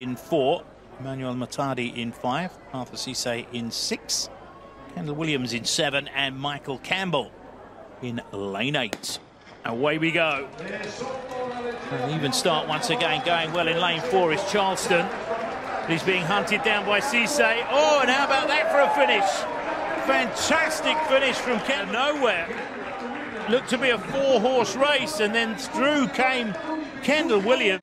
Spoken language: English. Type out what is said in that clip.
in four, Emmanuel Matadi in five, Arthur Cisse in six, Kendall Williams in seven, and Michael Campbell in lane eight. Away we go. An even start once again, going well in lane four is Charleston. He's being hunted down by Cisse. Oh, and how about that for a finish? Fantastic finish from Ken nowhere. Looked to be a four-horse race, and then through came Kendall Williams.